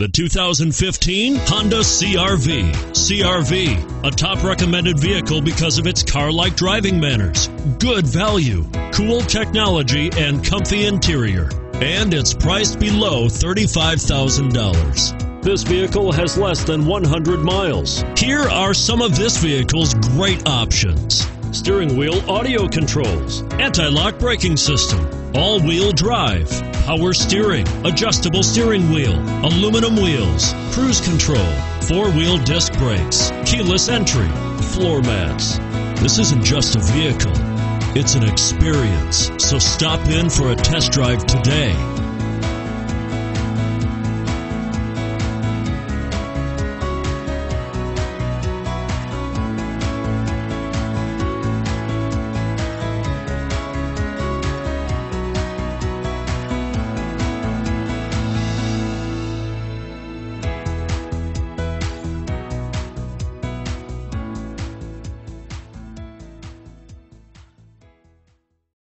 The 2015 Honda CRV. CRV, a top recommended vehicle because of its car like driving manners, good value, cool technology, and comfy interior. And it's priced below $35,000. This vehicle has less than 100 miles. Here are some of this vehicle's great options steering wheel audio controls, anti lock braking system, all wheel drive, power steering, adjustable steering wheel, aluminum wheels, cruise control, four wheel disc brakes, keyless entry, floor mats. This isn't just a vehicle, it's an experience. So stop in for a test drive today.